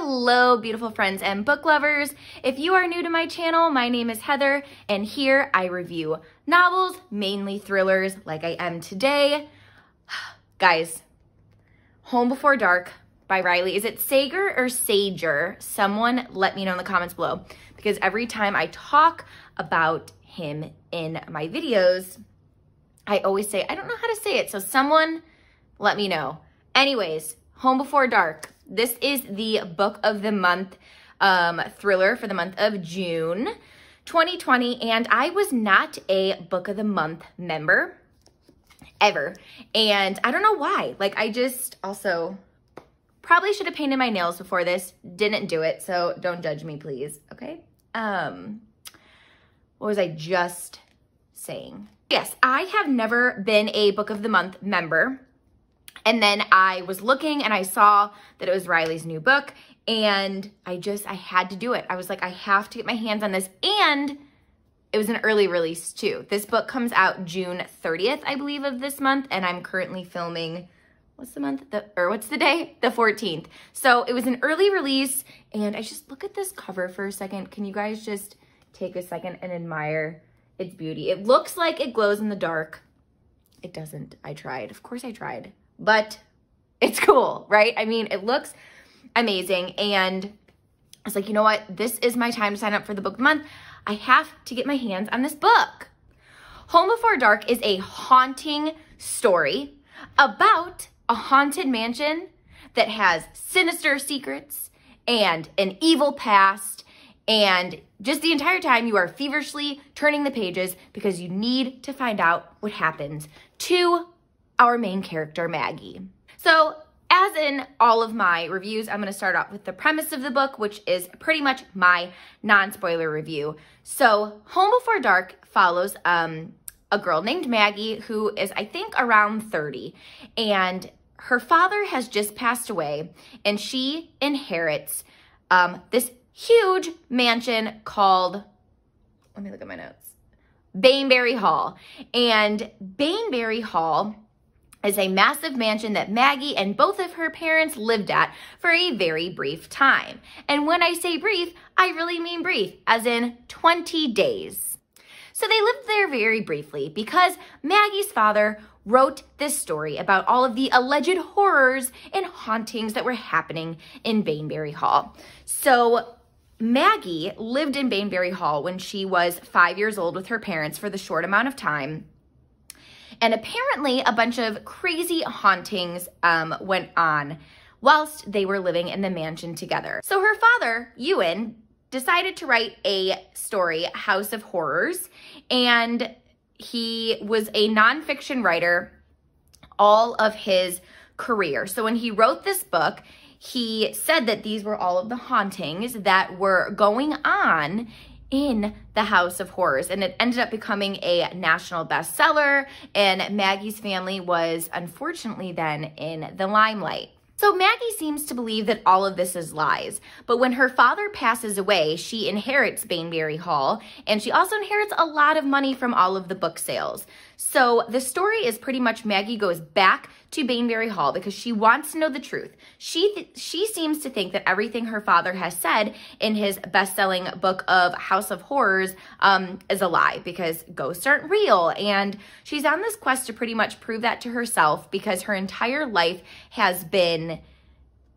Hello, beautiful friends and book lovers. If you are new to my channel, my name is Heather, and here I review novels, mainly thrillers, like I am today. Guys, Home Before Dark by Riley. Is it Sager or Sager? Someone let me know in the comments below, because every time I talk about him in my videos, I always say, I don't know how to say it, so someone let me know. Anyways, Home Before Dark this is the book of the month um, thriller for the month of June 2020. And I was not a book of the month member ever. And I don't know why. Like, I just also probably should have painted my nails before this. Didn't do it. So don't judge me, please. Okay. Um, what was I just saying? Yes, I have never been a book of the month member. And then I was looking and I saw that it was Riley's new book and I just, I had to do it. I was like, I have to get my hands on this. And it was an early release too. This book comes out June 30th, I believe, of this month. And I'm currently filming, what's the month? The, or what's the day? The 14th. So it was an early release. And I just look at this cover for a second. Can you guys just take a second and admire its beauty? It looks like it glows in the dark. It doesn't. I tried. Of course I tried but it's cool, right? I mean, it looks amazing. And I was like, you know what? This is my time to sign up for the book of the month. I have to get my hands on this book. Home Before Dark is a haunting story about a haunted mansion that has sinister secrets and an evil past. And just the entire time, you are feverishly turning the pages because you need to find out what happens to our main character, Maggie. So as in all of my reviews, I'm going to start off with the premise of the book, which is pretty much my non-spoiler review. So Home Before Dark follows um, a girl named Maggie who is, I think, around 30. And her father has just passed away and she inherits um, this huge mansion called, let me look at my notes, Baneberry Hall. And Baneberry Hall is a massive mansion that Maggie and both of her parents lived at for a very brief time. And when I say brief, I really mean brief, as in 20 days. So they lived there very briefly because Maggie's father wrote this story about all of the alleged horrors and hauntings that were happening in Baneberry Hall. So Maggie lived in Baneberry Hall when she was five years old with her parents for the short amount of time and apparently, a bunch of crazy hauntings um, went on whilst they were living in the mansion together. So her father, Ewan, decided to write a story, House of Horrors, and he was a nonfiction writer all of his career. So when he wrote this book, he said that these were all of the hauntings that were going on in the House of Horrors. And it ended up becoming a national bestseller. And Maggie's family was unfortunately then in the limelight. So Maggie seems to believe that all of this is lies, but when her father passes away, she inherits Baneberry Hall, and she also inherits a lot of money from all of the book sales. So the story is pretty much Maggie goes back to Baneberry Hall because she wants to know the truth. She th she seems to think that everything her father has said in his best-selling book of House of Horrors um, is a lie because ghosts aren't real. And she's on this quest to pretty much prove that to herself because her entire life has been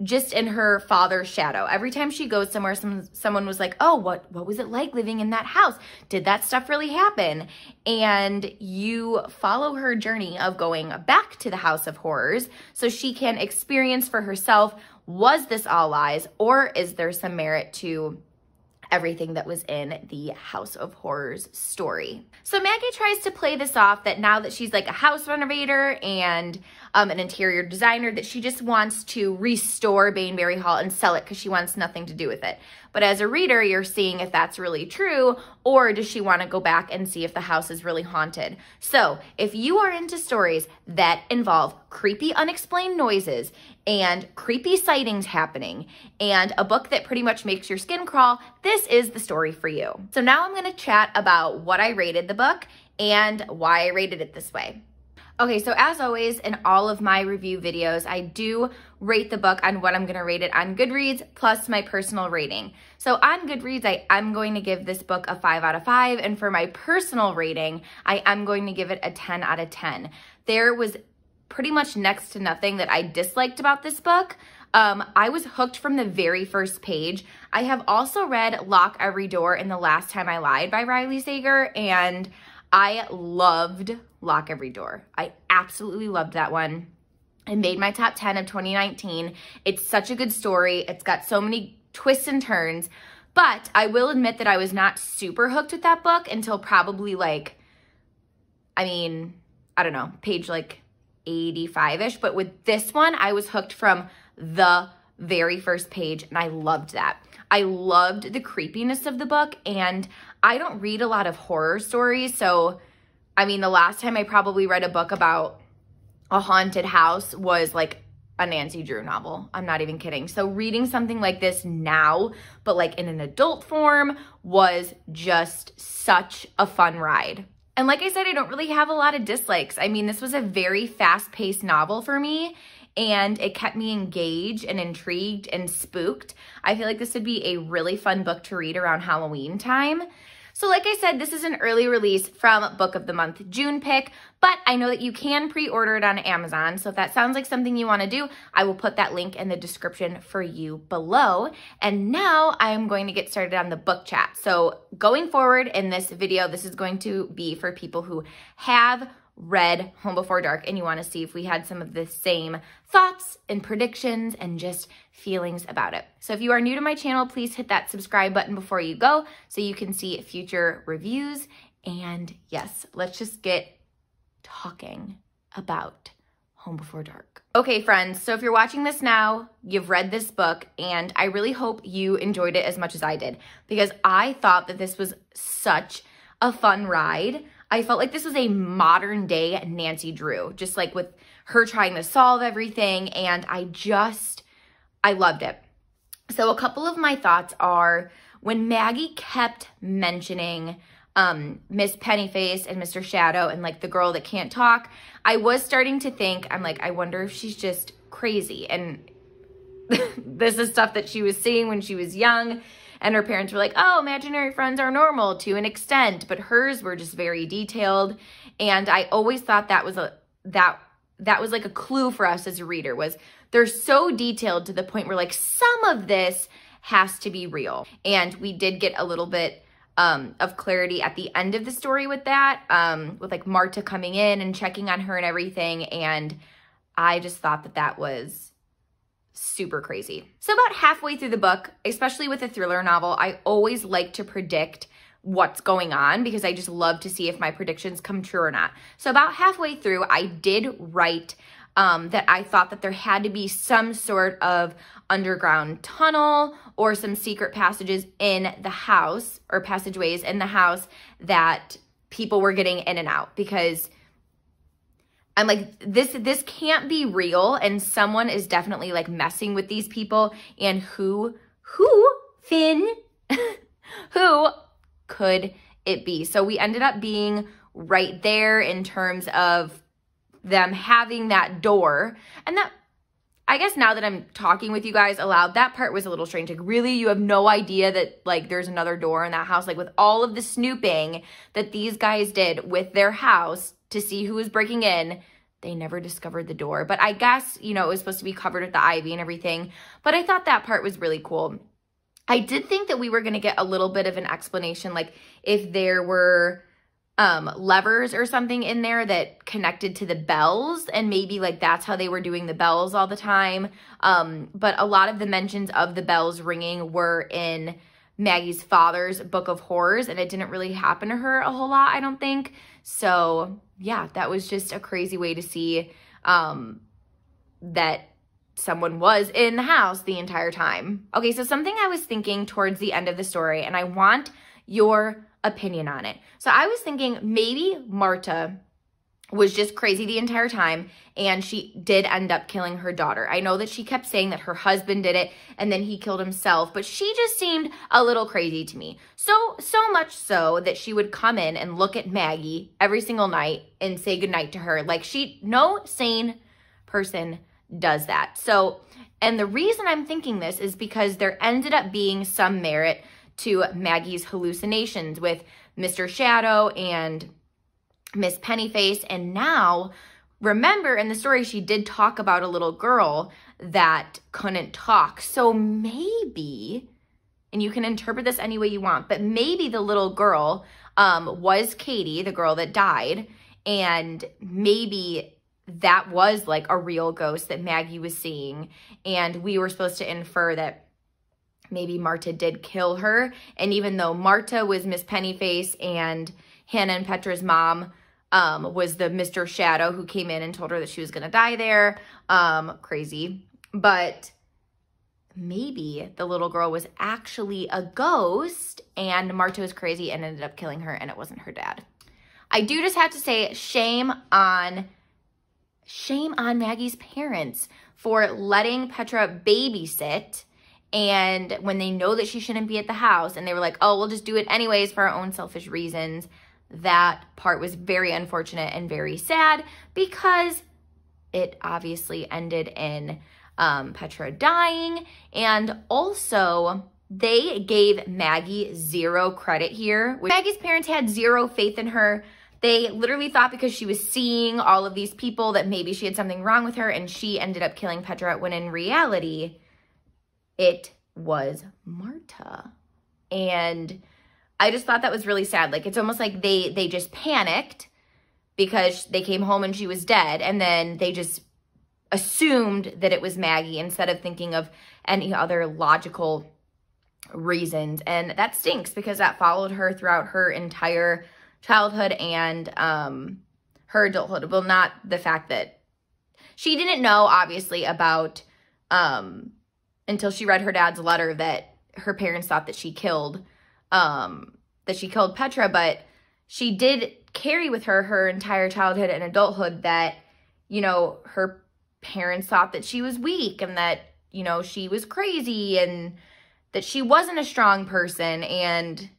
just in her father's shadow. Every time she goes somewhere, some, someone was like, oh, what, what was it like living in that house? Did that stuff really happen? And you follow her journey of going back to the House of Horrors so she can experience for herself, was this all lies or is there some merit to everything that was in the House of Horrors story. So Maggie tries to play this off that now that she's like a house renovator and um, an interior designer, that she just wants to restore Baneberry Hall and sell it because she wants nothing to do with it. But as a reader, you're seeing if that's really true or does she want to go back and see if the house is really haunted. So if you are into stories that involve creepy unexplained noises and creepy sightings happening and a book that pretty much makes your skin crawl, this is the story for you. So now I'm going to chat about what I rated the book and why I rated it this way. Okay, so as always in all of my review videos, I do rate the book on what I'm gonna rate it on Goodreads plus my personal rating. So on Goodreads, I am going to give this book a five out of five. And for my personal rating, I am going to give it a 10 out of 10. There was pretty much next to nothing that I disliked about this book. Um, I was hooked from the very first page. I have also read Lock Every Door in The Last Time I Lied by Riley Sager, and I loved Lock Every Door. I absolutely loved that one. It made my top 10 of 2019. It's such a good story. It's got so many twists and turns. But I will admit that I was not super hooked with that book until probably like, I mean, I don't know, page like 85-ish. But with this one, I was hooked from the very first page and I loved that. I loved the creepiness of the book and I don't read a lot of horror stories. So, I mean, the last time I probably read a book about a haunted house was like a Nancy Drew novel. I'm not even kidding. So reading something like this now, but like in an adult form was just such a fun ride. And like I said, I don't really have a lot of dislikes. I mean, this was a very fast paced novel for me and it kept me engaged and intrigued and spooked. I feel like this would be a really fun book to read around Halloween time. So like I said, this is an early release from Book of the Month June pick, but I know that you can pre-order it on Amazon. So if that sounds like something you wanna do, I will put that link in the description for you below. And now I'm going to get started on the book chat. So going forward in this video, this is going to be for people who have read Home Before Dark and you want to see if we had some of the same thoughts and predictions and just feelings about it. So if you are new to my channel, please hit that subscribe button before you go so you can see future reviews. And yes, let's just get talking about Home Before Dark. Okay, friends, so if you're watching this now, you've read this book, and I really hope you enjoyed it as much as I did because I thought that this was such a fun ride. I felt like this was a modern day Nancy Drew, just like with her trying to solve everything. And I just, I loved it. So a couple of my thoughts are when Maggie kept mentioning um, Miss Pennyface and Mr. Shadow and like the girl that can't talk, I was starting to think, I'm like, I wonder if she's just crazy. And this is stuff that she was seeing when she was young and her parents were like, oh, imaginary friends are normal to an extent, but hers were just very detailed. And I always thought that was a, that, that was like a clue for us as a reader was they're so detailed to the point where like some of this has to be real. And we did get a little bit um, of clarity at the end of the story with that, um, with like Marta coming in and checking on her and everything. And I just thought that that was super crazy. So about halfway through the book, especially with a thriller novel, I always like to predict what's going on because I just love to see if my predictions come true or not. So about halfway through, I did write um, that I thought that there had to be some sort of underground tunnel or some secret passages in the house or passageways in the house that people were getting in and out because I'm like, this, this can't be real. And someone is definitely like messing with these people. And who, who, Finn, who could it be? So we ended up being right there in terms of them having that door. And that, I guess now that I'm talking with you guys aloud, that part was a little strange. Like, really, you have no idea that, like, there's another door in that house. Like, with all of the snooping that these guys did with their house to see who was breaking in. They never discovered the door. But I guess, you know, it was supposed to be covered with the ivy and everything. But I thought that part was really cool. I did think that we were going to get a little bit of an explanation, like if there were um, levers or something in there that connected to the bells and maybe like that's how they were doing the bells all the time. Um, but a lot of the mentions of the bells ringing were in Maggie's father's book of horrors and it didn't really happen to her a whole lot, I don't think. So yeah, that was just a crazy way to see um, that someone was in the house the entire time. Okay, so something I was thinking towards the end of the story, and I want your opinion on it. So I was thinking maybe Marta was just crazy the entire time and she did end up killing her daughter. I know that she kept saying that her husband did it and then he killed himself, but she just seemed a little crazy to me. So, so much so that she would come in and look at Maggie every single night and say goodnight to her. Like she, no sane person does that. So, and the reason I'm thinking this is because there ended up being some merit to Maggie's hallucinations with Mr. Shadow and Miss Pennyface. And now, remember in the story, she did talk about a little girl that couldn't talk. So maybe, and you can interpret this any way you want, but maybe the little girl um, was Katie, the girl that died, and maybe that was like a real ghost that Maggie was seeing. And we were supposed to infer that maybe Marta did kill her. And even though Marta was Miss Pennyface and Hannah and Petra's mom um, was the Mr. Shadow who came in and told her that she was going to die there. Um, crazy. But maybe the little girl was actually a ghost and Marta was crazy and ended up killing her and it wasn't her dad. I do just have to say shame on shame on Maggie's parents for letting Petra babysit and when they know that she shouldn't be at the house and they were like, oh, we'll just do it anyways for our own selfish reasons. That part was very unfortunate and very sad because it obviously ended in um, Petra dying. And also, they gave Maggie zero credit here. Maggie's parents had zero faith in her. They literally thought because she was seeing all of these people that maybe she had something wrong with her and she ended up killing Petra when in reality, it was Marta. And I just thought that was really sad. Like it's almost like they they just panicked because they came home and she was dead and then they just assumed that it was Maggie instead of thinking of any other logical reasons. And that stinks because that followed her throughout her entire childhood and um, her adulthood. Well, not the fact that she didn't know, obviously, about um, until she read her dad's letter that her parents thought that she killed um, that she killed Petra, but she did carry with her her entire childhood and adulthood that, you know, her parents thought that she was weak and that, you know, she was crazy and that she wasn't a strong person and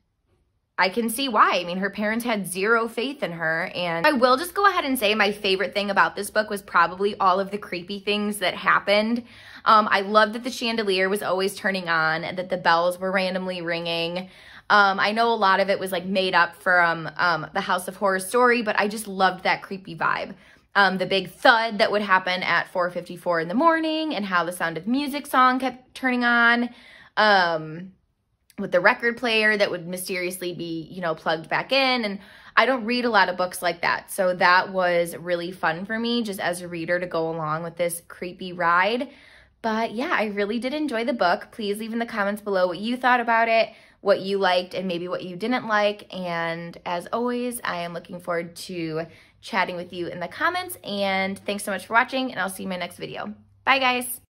I can see why. I mean, her parents had zero faith in her. And I will just go ahead and say my favorite thing about this book was probably all of the creepy things that happened. Um, I love that the chandelier was always turning on and that the bells were randomly ringing. Um, I know a lot of it was like made up from um, the House of Horror story, but I just loved that creepy vibe. Um, the big thud that would happen at 4.54 in the morning and how the Sound of Music song kept turning on. Um, with the record player that would mysteriously be, you know, plugged back in. And I don't read a lot of books like that. So that was really fun for me just as a reader to go along with this creepy ride. But yeah, I really did enjoy the book. Please leave in the comments below what you thought about it, what you liked, and maybe what you didn't like. And as always, I am looking forward to chatting with you in the comments. And thanks so much for watching, and I'll see you in my next video. Bye, guys.